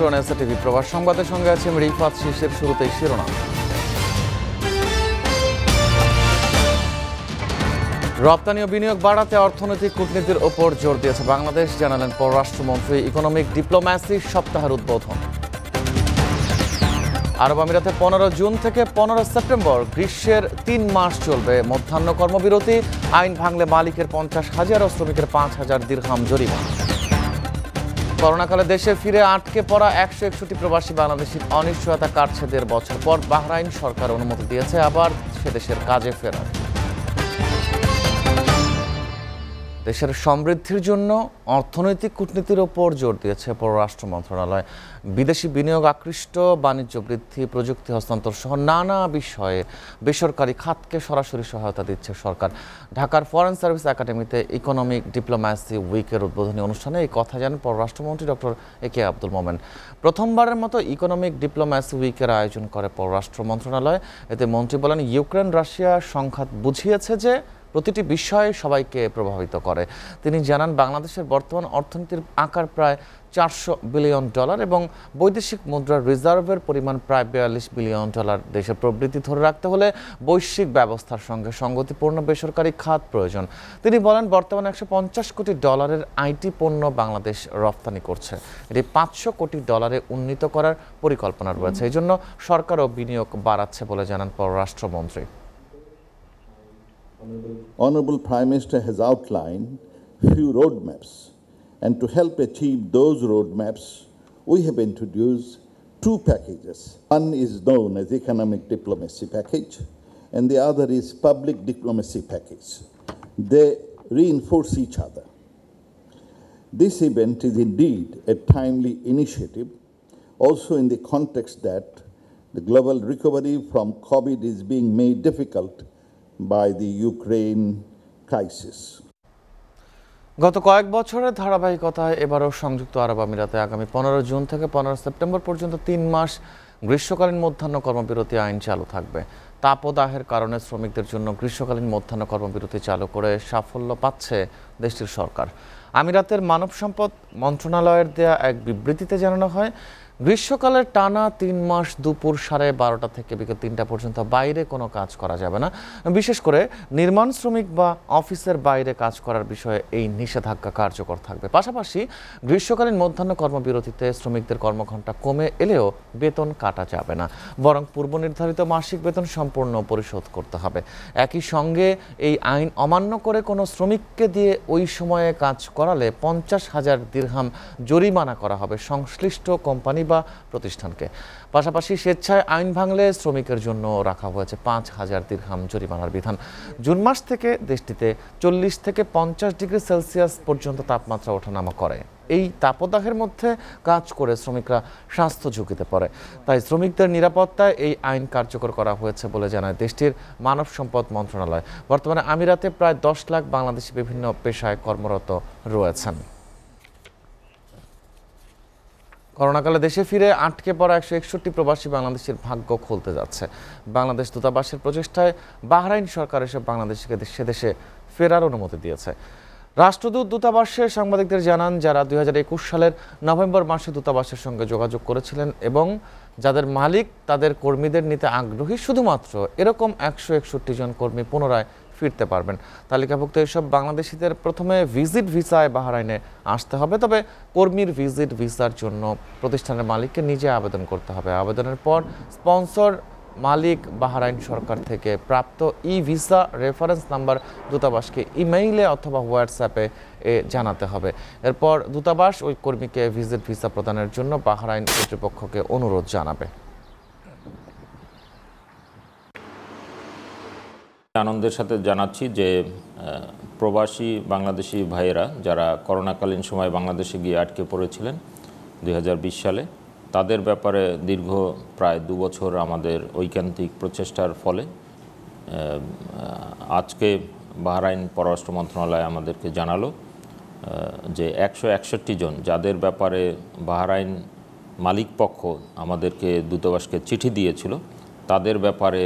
আমন্ত্রণ SA TV প্রবাস সংবাদের সঙ্গে আছে রিফাত, শীর্ষের শুরুতেই শিরোনাম। রপ্তানি ও বিনিয়োগ বাড়াতে অর্থনৈতিক কূটনীতির ওপর জোর দিয়েছে বাংলাদেশ, জানালেন পররাষ্ট্রমন্ত্রী, ইকোনমিক ডিপ্লোম্যাসি সপ্তাহের উদ্বোধন। আরব আমিরাতে পনেরো জুন থেকে পনেরো সেপ্টেম্বর, গ্রীষ্মের তিন মাস চলবে মধ্যাহ্ন কর্মবিরতি। আইন ভাঙলে মালিকের পঞ্চাশ হাজার ও শ্রমিকের পাঁচ হাজার দীর্ঘাম জরিমানা। করোনাকালে দেশে ফিরে আটকে পড়া একশো একষট্টি প্রবাসী বাংলাদেশির অনিশ্চয়তা কাটছে দেড় বছর পর। বাহরাইন সরকার অনুমতি দিয়েছে, আবার সে দেশের কাজে ফেরার। দেশের সমৃদ্ধির জন্য অর্থনৈতিক কূটনীতির ওপর জোর দিয়েছে পররাষ্ট্র মন্ত্রণালয়। বিদেশি বিনিয়োগ আকৃষ্ট, বাণিজ্য বৃদ্ধি, প্রযুক্তি হস্তান্তর সহ নানা বিষয়ে বেসরকারি খাতকে সরাসরি সহায়তা দিচ্ছে সরকার। ঢাকার ফরেন সার্ভিস একাডেমিতে ইকোনমিক ডিপ্লোম্যাসি উইকের উদ্বোধনী অনুষ্ঠানে এই কথা জানান পররাষ্ট্রমন্ত্রী ডক্টর এ কে আব্দুল মোমেন। প্রথমবারের মতো ইকোনমিক ডিপ্লোম্যাসি উইকের আয়োজন করে পররাষ্ট্র মন্ত্রণালয়। এতে মন্ত্রী বলেন ইউক্রেন রাশিয়া সংঘাত বুঝিয়েছে যে প্রতিটি বিষয় সবাইকে প্রভাবিত করে। তিনি জানান, বাংলাদেশের বর্তমান অর্থনীতির আকার প্রায় চারশো বিলিয়ন ডলার এবং বৈদেশিক মুদ্রার রিজার্ভের পরিমাণ প্রায় বিয়াল্লিশ বিলিয়ন ডলার। দেশের প্রবৃদ্ধি ধরে রাখতে হলে বৈশ্বিক ব্যবস্থার সঙ্গে সঙ্গতিপূর্ণ বেসরকারি খাত প্রয়োজন। তিনি বলেন, বর্তমানে একশো পঞ্চাশ কোটি ডলারের আইটি পণ্য বাংলাদেশ রপ্তানি করছে। এটি পাঁচশো কোটি ডলারে উন্নীত করার পরিকল্পনা রয়েছে। এই জন্য সরকারও বিনিয়োগ বাড়াচ্ছে বলে জানান পররাষ্ট্রমন্ত্রী। Honorable Prime Minister has outlined few roadmaps, and to help achieve those roadmaps, we have introduced two packages. One is known as economic diplomacy package, and the other is public diplomacy package. They reinforce each other. This event is indeed a timely initiative, also in the context that the global recovery from COVID is being made difficult by the Ukraine crisis. গত কয়েক বছরের ধারাবাহিকতায় এবারও সংযুক্ত আরব আমিরাতে আগামী পনেরো June থেকে পনেরো সেপ্টেম্বর পর্যন্ত তিন মাস গ্রীষ্মকালীন মধ্যাহ্ন কর্মবিরতি আইন চালু থাকবে তাপদাহের কারণে শ্রমিকদের জন্য গ্রীষ্মকালীন মধ্যাহ্ন কর্মবিরতি চালু করে সাফল্য পাচ্ছে দেশটির সরকার আমিরাতের মানব সম্পদ মন্ত্রণালয়ের দেয়া এক বিবৃতিতে জানানো হয় গ্রীষ্মকালের টানা তিন মাস দুপুর সাড়ে বারোটা থেকে বিকেল তিনটা পর্যন্ত বাইরে কোনো কাজ করা যাবে না। বিশেষ করে নির্মাণ শ্রমিক বা অফিসের বাইরে কাজ করার বিষয়ে এই নিষেধাজ্ঞা কার্যকর থাকবে। পাশাপাশি গ্রীষ্মকালীন মধ্যাহ্ন কর্মবিরতিতে শ্রমিকদের কর্মঘণ্টা কমে এলেও বেতন কাটা যাবে না, বরং পূর্ব নির্ধারিত মাসিক বেতন সম্পূর্ণ পরিশোধ করতে হবে। একই সঙ্গে এই আইন অমান্য করে কোনো শ্রমিককে দিয়ে ওই সময়ে কাজ করালে পঞ্চাশ হাজার দীর্ঘাম জরিমানা করা হবে। সংশ্লিষ্ট কোম্পানি বা প্রতিষ্ঠানকে। পাশাপাশি স্বেচ্ছায় আইন ভাঙলে শ্রমিকের জন্য রাখা হয়েছে পাঁচ হাজার দীর্ঘাম জরিমানার বিধান। জুন মাস থেকে দেশটিতে চল্লিশ থেকে পঞ্চাশ ডিগ্রি সেলসিয়াস পর্যন্ত তাপমাত্রা ওঠানামা করে। এই তাপদাহের মধ্যে কাজ করে শ্রমিকরা স্বাস্থ্য ঝুঁকিতে পড়ে। তাই শ্রমিকদের নিরাপত্তায় এই আইন কার্যকর করা হয়েছে বলে জানায় দেশটির মানব সম্পদ মন্ত্রণালয়। বর্তমানে আমিরাতে প্রায় দশ লাখ বাংলাদেশি বিভিন্ন পেশায় কর্মরত রয়েছেন। করোনাকালে দেশে ফিরে আটকে পড়া একশো একষট্টি প্রবাসী বাংলাদেশের ভাগ্য খুলতে যাচ্ছে। বাংলাদেশ দূতাবাসের প্রচেষ্টায় বাহরাইন সরকার এসব বাংলাদেশিকে সে দেশে ফেরার অনুমতি দিয়েছে। রাষ্ট্রদূত দূতাবাসে সাংবাদিকদের জানান, যারা দুই হাজার একুশ সালের নভেম্বর মাসে দূতাবাসের সঙ্গে যোগাযোগ করেছিলেন এবং যাদের মালিক তাদের কর্মীদের নিতে আগ্রহী, শুধুমাত্র এরকম একশো একষট্টি জন কর্মী পুনরায় ফিরতে পারবেন। তালিকাভুক্ত এইসব বাংলাদেশিদের প্রথমে ভিজিট ভিসায় বাহরাইনে আসতে হবে, তবে কর্মীর ভিজিট ভিসার জন্য প্রতিষ্ঠানের মালিককে নিজে আবেদন করতে হবে। আবেদনের পর স্পন্সর মালিক বাহরাইন সরকার থেকে প্রাপ্ত ই ভিসা রেফারেন্স নাম্বার দূতাবাসকে ইমেইলে অথবা হোয়াটসঅ্যাপে এ জানাতে হবে। এরপর দূতাবাস ওই কর্মীকে ভিজিট ভিসা প্রদানের জন্য বাহারাইন কর্তৃপক্ষকে অনুরোধ জানাবে। আনন্দের সাথে জানাচ্ছি যে প্রবাসী বাংলাদেশি ভাইয়েরা যারা করোনাকালীন সময় বাংলাদেশে গিয়ে আটকে পড়েছিলেন দু হাজার বিশ সালে, তাদের ব্যাপারে দীর্ঘ প্রায় দু বছর আমাদের ঐকান্তিক প্রচেষ্টার ফলে আজকে বাহরাইন পররাষ্ট্র মন্ত্রণালয় আমাদেরকে জানালো যে একশো একষট্টি জন যাদের ব্যাপারে বাহরাইন মালিক পক্ষ আমাদেরকে দূতাবাসকে চিঠি দিয়েছিল তাদের ব্যাপারে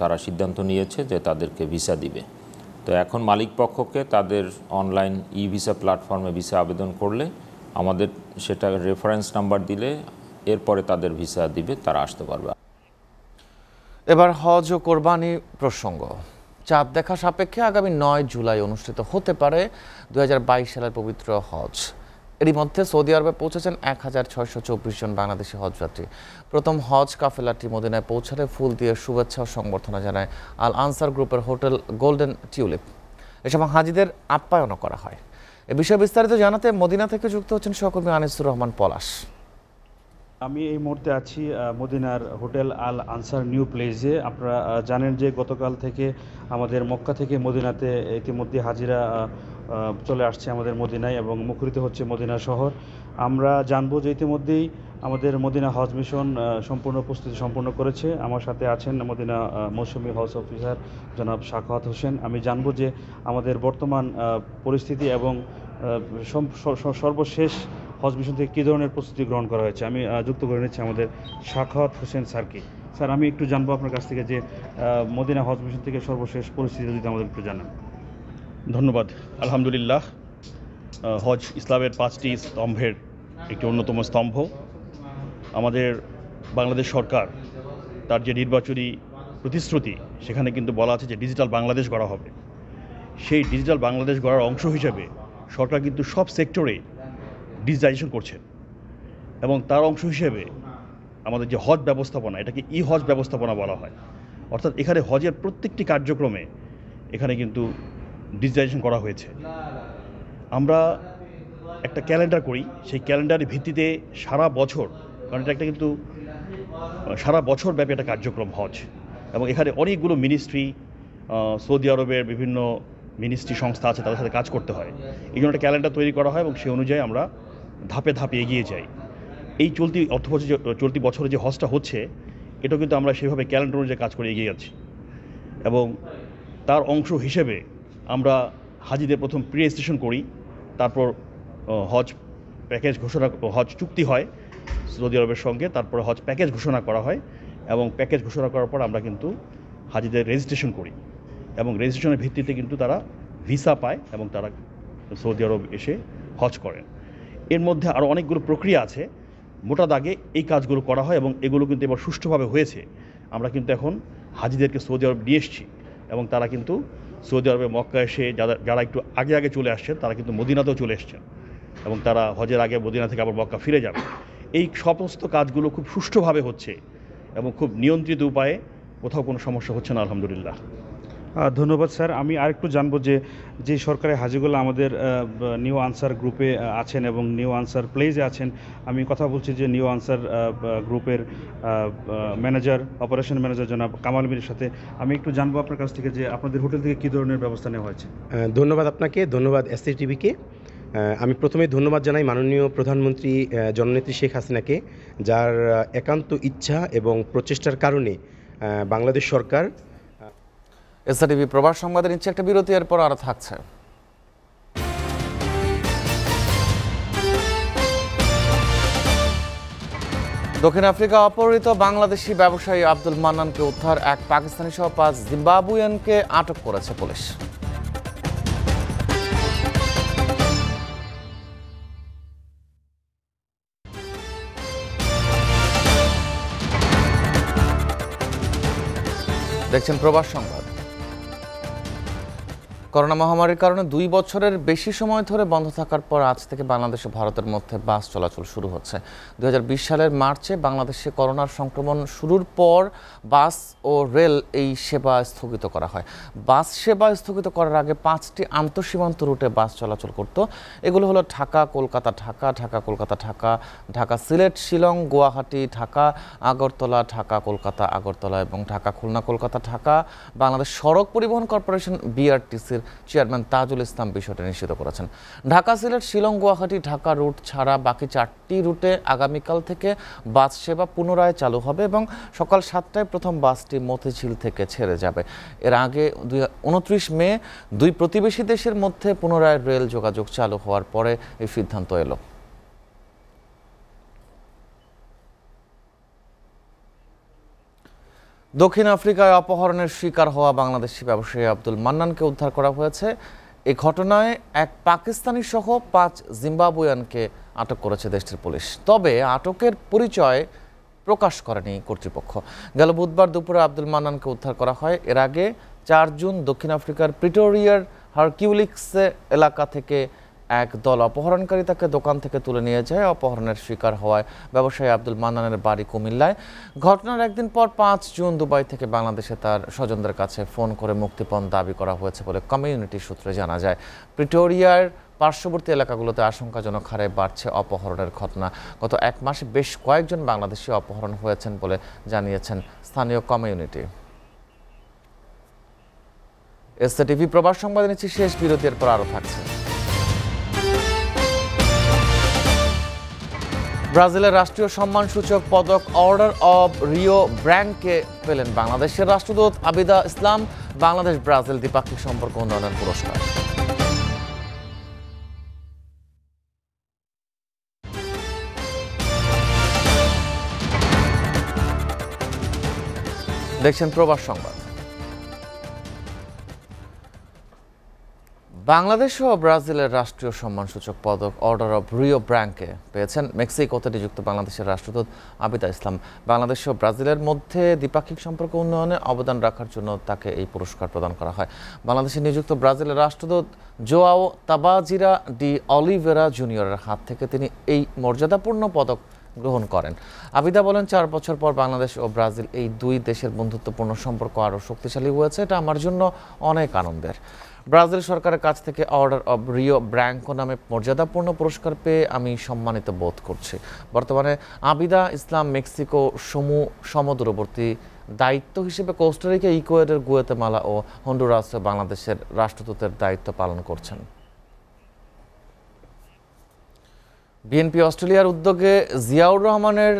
তারা সিদ্ধান্ত নিয়েছে যে তাদেরকে ভিসা দিবে। তো এখন মালিক পক্ষকে তাদের অনলাইন ই ভিসা প্ল্যাটফর্মে ভিসা আবেদন করলে আমাদের সেটা রেফারেন্স নাম্বার দিলে এরপরে তাদের ভিসা দিবে, তারা আসতে পারবে। এবার হজ ও কোরবানি প্রসঙ্গ। চাঁদ দেখা সাপেক্ষে আগামী নয় জুলাই অনুষ্ঠিত হতে পারে দু হাজার বাইশ সালের পবিত্র হজ। এরই মধ্যে সৌদি আরবে পৌঁছেছেন এক হাজার ছয়শো চব্বিশ জন বাংলাদেশি হজযাত্রী। প্রথম হজ কাফেলাটি মদিনায় পৌঁছালে ফুল দিয়ে শুভেচ্ছা ও সংবর্ধনা জানায় আল আনসার গ্রুপের হোটেল গোল্ডেন টিউলিপ। এসব হাজিদের আপ্যায়নও করা হয়। এ বিষয়ে বিস্তারিত জানাতে মদিনা থেকে যুক্ত হচ্ছেন সহকর্মী আনিসুর রহমান পলাশ। আমি এই মুহূর্তে আছি মদিনার হোটেল আল আনসার নিউ প্লেসে। আপনারা জানেন যে গতকাল থেকে আমাদের মক্কা থেকে মদিনাতে ইতিমধ্যে হাজিরা চলে আসছে আমাদের মদিনায় এবং মুখরিত হচ্ছে মদিনা শহর। আমরা জানব যে ইতিমধ্যেই আমাদের মদিনা হজ মিশন সম্পূর্ণ প্রস্তুতি সম্পূর্ণ করেছে। আমার সাথে আছেন মদিনা মৌসুমী হজ অফিসার জনাব শাখাওয়াত হোসেন। আমি জানব যে আমাদের বর্তমান পরিস্থিতি এবং সর্বশেষ হজ মিশন থেকে কী ধরনের প্রস্তুতি গ্রহণ করা হয়েছে? আমি যুক্ত করে নিচ্ছি আমাদের শাখাওয়াত হোসেন স্যারকে। স্যার, আমি একটু জানব আপনার কাছ থেকে যে মদিনা হজ মিশন থেকে সর্বশেষ পরিস্থিতি যদি আমাদের একটু জানান। ধন্যবাদ। আলহামদুলিল্লাহ হজ ইসলামের পাঁচটি স্তম্ভের একটি অন্যতম স্তম্ভ। আমাদের বাংলাদেশ সরকার, তার যে নির্বাচনী প্রতিশ্রুতি, সেখানে কিন্তু বলা আছে যে ডিজিটাল বাংলাদেশ গড়া হবে। সেই ডিজিটাল বাংলাদেশ গড়ার অংশ হিসেবে সরকার কিন্তু সব সেক্টরে ডিজিটাইজেশন করছেন। এবং তার অংশ হিসেবে আমাদের যে হজ ব্যবস্থাপনা, এটাকে ই হজ ব্যবস্থাপনা বলা হয়। অর্থাৎ এখানে হজের প্রত্যেকটি কার্যক্রমে এখানে কিন্তু ডিজিটাইজেশন করা হয়েছে। আমরা একটা ক্যালেন্ডার করি, সেই ক্যালেন্ডারের ভিত্তিতে সারা বছর, কারণ এটা একটা কিন্তু সারা বছর ব্যাপী একটা কার্যক্রম হজ। এবং এখানে অনেকগুলো মিনিস্ট্রি সৌদি আরবের বিভিন্ন মিনিস্ট্রি সংস্থা আছে, তাদের সাথে কাজ করতে হয়। এই জন্য একটা ক্যালেন্ডার তৈরি করা হয় এবং সেই অনুযায়ী আমরা ধাপে ধাপে এগিয়ে যাই। এই চলতি অর্থ বছর যে- চলতি বছরে যে হজটা হচ্ছে, এটাও কিন্তু আমরা সেভাবে ক্যালেন্ডার অনুযায়ী কাজ করে এগিয়ে যাচ্ছি। এবং তার অংশ হিসেবে আমরা হাজিদের প্রথম প্রি রেজিস্ট্রেশন করি, তারপর হজ প্যাকেজ ঘোষণা, হজ চুক্তি হয় সৌদি আরবের সঙ্গে, তারপর হজ প্যাকেজ ঘোষণা করা হয় এবং প্যাকেজ ঘোষণা করার পর আমরা কিন্তু হাজিদের রেজিস্ট্রেশন করি। এবং রেজিস্ট্রেশনের ভিত্তিতে কিন্তু তারা ভিসা পায় এবং তারা সৌদি আরব এসে হজ করেন। এর মধ্যে আরও অনেকগুলো প্রক্রিয়া আছে। মোটা দাগে এই কাজগুলো করা হয় এবং এগুলো কিন্তু এবার সুষ্ঠুভাবে হয়েছে। আমরা কিন্তু এখন হাজিদেরকে সৌদি আরব নিয়ে এসেছি এবং তারা কিন্তু সৌদি আরবে মক্কা এসে যারা যারা একটু আগে আগে চলে আসছেন, তারা কিন্তু মদিনাতেও চলে এসছেন এবং তারা হজের আগে মদিনা থেকে আবার মক্কা ফিরে যাবে। এই সমস্ত কাজগুলো খুব সুষ্ঠুভাবে হচ্ছে এবং খুব নিয়ন্ত্রিত উপায়ে কোথাও কোনো সমস্যা হচ্ছে না, আলহামদুলিল্লাহ। ধন্যবাদ স্যার। আমি আরেকটু জানব যে যে সরকারি হাজিগুলো আমাদের নিউ আনসার গ্রুপে আছেন এবং নিউ আনসার প্লেজে আছেন। আমি কথা বলছি যে, নিউ আনসার গ্রুপের ম্যানেজার, অপারেশন ম্যানেজার জনাব কামাল মিরের সাথে। আমি একটু জানব আপনার কাছ থেকে যে, আপনাদের হোটেল থেকে কী ধরনের ব্যবস্থা নেওয়া হয়েছে? ধন্যবাদ আপনাকে, ধন্যবাদ এস টিভিকে আমি প্রথমে ধন্যবাদ জানাই মাননীয় প্রধানমন্ত্রী জননেত্রী শেখ হাসিনাকে, যার একান্ত ইচ্ছা এবং প্রচেষ্টার কারণে বাংলাদেশ সরকার এসআরটিভি প্রবাস সংবাদের নিচ্ছে একটা বিরতি, এরপর আরও থাকছে। দক্ষিণ আফ্রিকা অপহৃত বাংলাদেশি ব্যবসায়ী আব্দুল মান্নানকে উদ্ধার এক পাকিস্তানি সহ পাঁচ জিম্বাবুয়ানকে আটক করেছে পুলিশ। দেখছেন প্রবাস সংবাদ। করোনা মহামারীর কারণে দুই বছরের বেশি সময় ধরে বন্ধ থাকার পর আজ থেকে বাংলাদেশ ভারতের মধ্যে বাস চলাচল শুরু হচ্ছে। দু হাজার বিশ সালের মার্চে বাংলাদেশে করোনার সংক্রমণ শুরুর পর বাস ও রেল এই সেবা স্থগিত করা হয়। বাস সেবা স্থগিত করার আগে পাঁচটি আন্তঃসীমান্ত রুটে বাস চলাচল করত। এগুলো হলো ঢাকা, কলকাতা, ঢাকা ঢাকা, কলকাতা, ঢাকা ঢাকা সিলেট, শিলং, গুয়াহাটি, ঢাকা, আগরতলা, ঢাকা, কলকাতা, আগরতলা এবং ঢাকা, খুলনা, কলকাতা, ঢাকা, বাংলাদেশ সড়ক পরিবহন কর্পোরেশন, বিআরটিসির চেয়ারম্যান তাজুল ইসলাম বিষয়টি নিশ্চিত করেছেন। ঢাকা সিলেট, শিলং, গুয়াহাটি, ঢাকা রুট ছাড়া বাকি চারটি রুটে আগামীকাল থেকে বাস সেবা পুনরায় চালু হবে এবং সকাল সাতটায় প্রথম বাসটি মতিঝিল থেকে ছেড়ে যাবে। এর আগে দুই, উনত্রিশ মে দুই প্রতিবেশী দেশের মধ্যে পুনরায় রেল যোগাযোগ চালু হওয়ার পরে এই সিদ্ধান্ত এলো। দক্ষিণ আফ্রিকায় অপহরণের শিকার হওয়া বাংলাদেশি ব্যবসায়ী আব্দুল মান্নানকে উদ্ধার করা হয়েছে। এই ঘটনায় এক পাকিস্তানি সহ পাঁচ জিম্বাবুয়ানকে আটক করেছে দেশটির পুলিশ। তবে আটকের পরিচয় প্রকাশ করেনি কর্তৃপক্ষ। গেল বুধবার দুপুরে আব্দুল মান্নানকে উদ্ধার করা হয়। এর আগে চার জুন দক্ষিণ আফ্রিকার প্রিটোরিয়ার হারকিউলিক্স এলাকা থেকে এক দল অপহরণকারী তাকে দোকান থেকে তুলে নিয়ে যায়। অপহরণের শিকার হওয়ায় ব্যবসায়ী আব্দুল মান্নানের বাড়ি কুমিল্লায়। ঘটনার একদিন পর পাঁচ জুন দুবাই থেকে বাংলাদেশে তার স্বজনদের কাছে ফোন করে মুক্তিপণ দাবি করা হয়েছে বলে কমিউনিটি সূত্রে জানা যায়। প্রিটোরিয়ার পার্শ্ববর্তী এলাকাগুলোতে আশঙ্কাজনক হারে বাড়ছে অপহরণের ঘটনা। গত এক মাসে বেশ কয়েকজন বাংলাদেশি অপহরণ হয়েছেন বলে জানিয়েছেন স্থানীয় কমিউনিটি। এসএ টিভি প্রবাস সংবাদ নিচ্ছি, শেষ বিরতির পর আরও থাকছে। ব্রাজিলের রাষ্ট্রীয় সম্মানসূচক পদক অর্ডার অব রিও ব্র্যাঙ্ককে পেলেন বাংলাদেশের রাষ্ট্রদূত আবিদা ইসলাম, বাংলাদেশ ব্রাজিল দ্বিপাক্ষিক সম্পর্ক উন্নয়নের পুরস্কার। দেখছেন প্রবাস সংবাদ। বাংলাদেশ ও ব্রাজিলের রাষ্ট্রীয় সম্মানসূচক পদক অর্ডার অব রিও ব্র্যাঙ্কে পেয়েছেন মেক্সিকোতে নিযুক্ত বাংলাদেশের রাষ্ট্রদূত আবিদা ইসলাম। বাংলাদেশ ও ব্রাজিলের মধ্যে দ্বিপাক্ষিক সম্পর্ক উন্নয়নে অবদান রাখার জন্য তাকে এই পুরস্কার প্রদান করা হয়। বাংলাদেশে নিযুক্ত ব্রাজিলের রাষ্ট্রদূত জোয়াও তাবাজিরা ডি অলিভেরা জুনিয়রের হাত থেকে তিনি এই মর্যাদাপূর্ণ পদক গ্রহণ করেন। আবিদা বলেন, চার বছর পর বাংলাদেশ ও ব্রাজিল এই দুই দেশের বন্ধুত্বপূর্ণ সম্পর্ক আরও শক্তিশালী হয়েছে, এটা আমার জন্য অনেক আনন্দের। ব্রাজিল সরকারের কাছ থেকে অর্ডার অব রিও ব্র্যাঙ্কো নামে মর্যাদাপূর্ণ পুরস্কার পেয়ে আমি সম্মানিত বোধ করছি। বর্তমানে আবিদা ইসলাম মেক্সিকো সমু সমদূরবর্তী দায়িত্ব হিসেবে কোস্টারিকা, ইকুয়েডের, গুয়েতেমালা ও হন্ডুরাসে বাংলাদেশের রাষ্ট্রদূতের দায়িত্ব পালন করছেন। বিএনপি অস্ট্রেলিয়ার উদ্যোগে জিয়াউর রহমানের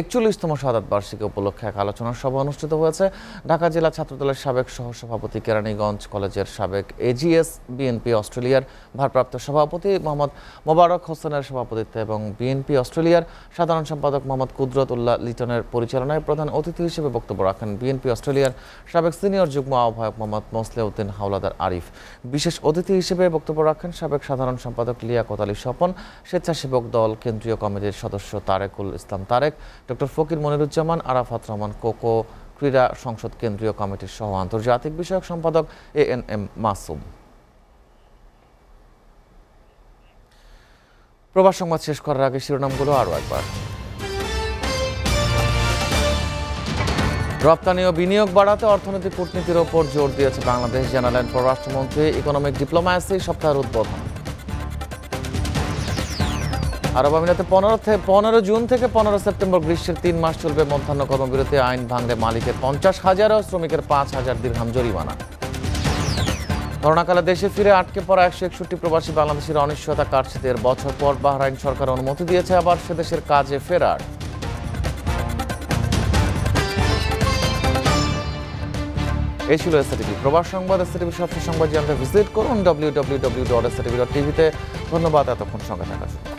একচল্লিশতম শাহাদ বার্ষিকী উপলক্ষে এক আলোচনা সভা অনুষ্ঠিত হয়েছে। ঢাকা জেলা ছাত্রদলের সাবেক সহসভাপতি কেরানীগঞ্জ কলেজের সাবেক এজিএস বিএনপি অস্ট্রেলিয়ার ভারপ্রাপ্ত সভাপতি মোহাম্মদ মোবারক হোসেনের সভাপতিত্বে এবং বিএনপি অস্ট্রেলিয়ার সাধারণ সম্পাদক মোহাম্মদ কুদরত উল্লাহ লিটনের পরিচালনায় প্রধান অতিথি হিসেবে বক্তব্য রাখেন বিএনপি অস্ট্রেলিয়ার সাবেক সিনিয়র যুগ্ম আহ্বায়ক মোহাম্মদ মোসলেউদ্দিন হাওলাদার আরিফ। বিশেষ অতিথি হিসেবে বক্তব্য রাখেন সাবেক সাধারণ সম্পাদক লিয়াকত আলী স্বপন, স্বেচ্ছাসেবক দল কেন্দ্রীয় কমিটির সদস্য তারেকুল ইসলাম তারেক ডক্টর ফকির মনিরুজ্জামান, আরাফাত রহমান কোকো, ক্রীড়া সংসদ কেন্দ্রীয় কমিটির সহ আন্তর্জাতিক বিষয়ক সম্পাদক এ এন এম মাসুম। প্রবাস সংবাদ শেষ করার আগে শিরোনামগুলো আরও একবার। রপ্তানি ও বিনিয়োগ বাড়াতে অর্থনৈতিক কূটনীতির ওপর জোর দিয়েছে বাংলাদেশ, জানালেন পররাষ্ট্রমন্ত্রী, ইকোনমিক ডিপ্লোম্যাসি সপ্তাহের উদ্বোধন। আরব আমিরাতে পনেরো থেকে পনেরো জুন থেকে পনেরো সেপ্টেম্বর গ্রীষ্মের তিন মাস চলবে মধ্যাহ্ন কর্মবিরতি। আইন ভাঙলে মালিকের পঞ্চাশ হাজার ও শ্রমিকের পাঁচ হাজার দীর্ঘাম জরিমানা। করোনাকালে দেশে ফিরে আটকে পড়া একশো একষট্টি প্রবাসী বাংলাদেশের অনিশ্চয়তা কাটছে বছর পর বাহরাইন সরকার অনুমতি দিয়েছে, আবার সে দেশের কাজে ফেরার। এই ছিল এসএটিভি প্রবাস সংবাদ এসএটিভির সবচেয়ে সংবাদ জানতে ভিজিট করুন W W W dot SATV dot টিভিতে ধন্যবাদ, এতক্ষণ সঙ্গে থাকার জন্য।